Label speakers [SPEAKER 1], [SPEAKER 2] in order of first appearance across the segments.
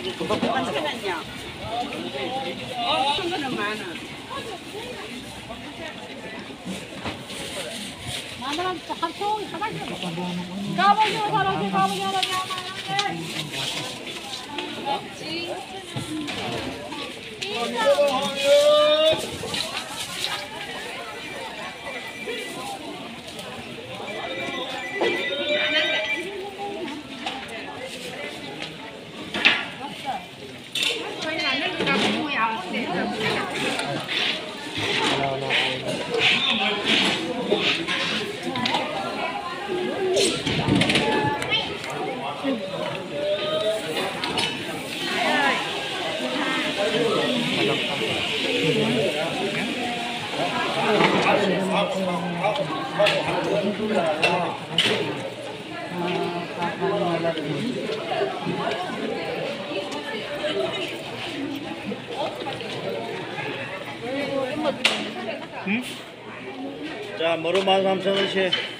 [SPEAKER 1] Bukas ka na niya. Oh, ka naman ah?
[SPEAKER 2] Mama, sa karton, sabay niyo. Kawan niyo, sarang niyo, kawan niyo, kawan niyo.
[SPEAKER 3] 자, 머로 13,000원씩.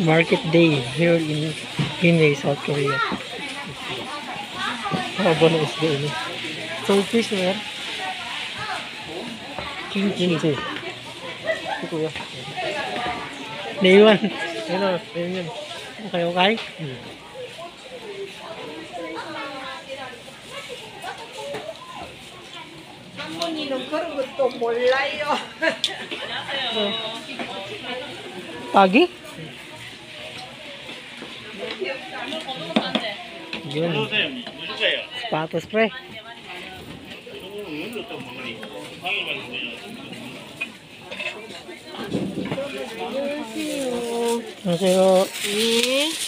[SPEAKER 4] market day here in Pinay, South Korea. Haba na isda ini. So fish na yan. Kimchi. Ito ya. Naiwan. Yun o, yun yun. Okay, okay? Hmm.
[SPEAKER 1] Ang mga ninong karugod ko, mulay o. Ano kayo? 라요.
[SPEAKER 4] Pagi? Yun.
[SPEAKER 3] 누구세요? 누구세요?
[SPEAKER 4] Sapatos pre.
[SPEAKER 3] 누구 또 먹으니? 방에 가는
[SPEAKER 4] Masaya.
[SPEAKER 1] 예.